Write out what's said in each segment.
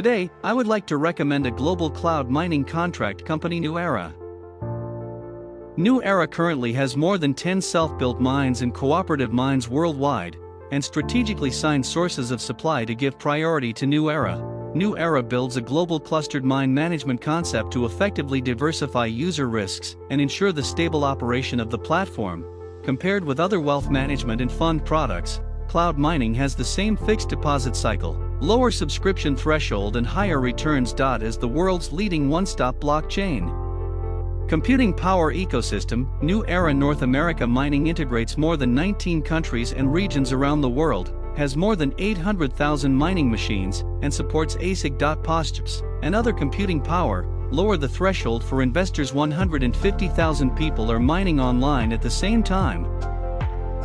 Today, I would like to recommend a global cloud mining contract company New Era. New Era currently has more than 10 self-built mines and cooperative mines worldwide, and strategically signed sources of supply to give priority to New Era. New Era builds a global clustered mine management concept to effectively diversify user risks and ensure the stable operation of the platform. Compared with other wealth management and fund products, cloud mining has the same fixed deposit cycle, lower subscription threshold and higher returns. As the world's leading one-stop blockchain. Computing Power Ecosystem, New Era North America Mining integrates more than 19 countries and regions around the world, has more than 800,000 mining machines, and supports ASIC. POSCHIPS and other computing power, lower the threshold for investors 150,000 people are mining online at the same time.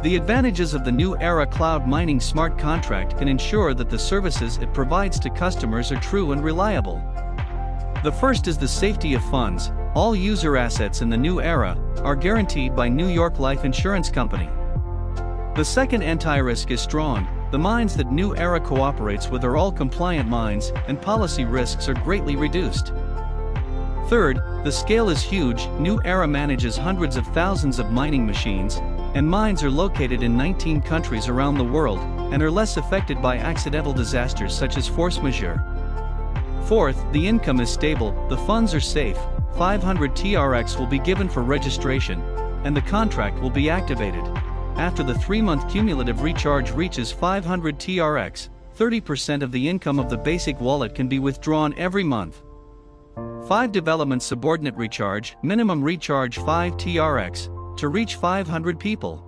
The advantages of the New Era Cloud Mining Smart Contract can ensure that the services it provides to customers are true and reliable. The first is the safety of funds, all user assets in the new era are guaranteed by New York Life Insurance Company. The second anti-risk is strong, the mines that New Era cooperates with are all compliant mines and policy risks are greatly reduced. Third, the scale is huge, New Era manages hundreds of thousands of mining machines, and mines are located in 19 countries around the world, and are less affected by accidental disasters such as force majeure. Fourth, the income is stable, the funds are safe, 500 TRX will be given for registration, and the contract will be activated. After the 3-month cumulative recharge reaches 500 TRX, 30% of the income of the basic wallet can be withdrawn every month. 5 Development Subordinate Recharge, minimum recharge 5 TRX, to reach 500 people.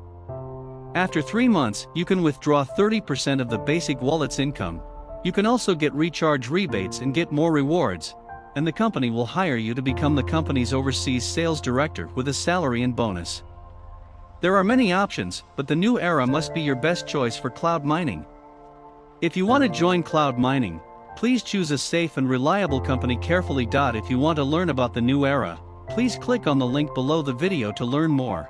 After 3 months, you can withdraw 30% of the basic wallet's income. You can also get recharge rebates and get more rewards, and the company will hire you to become the company's overseas sales director with a salary and bonus. There are many options, but the new era must be your best choice for cloud mining. If you want to join cloud mining, please choose a safe and reliable company carefully. If you want to learn about the new era, please click on the link below the video to learn more.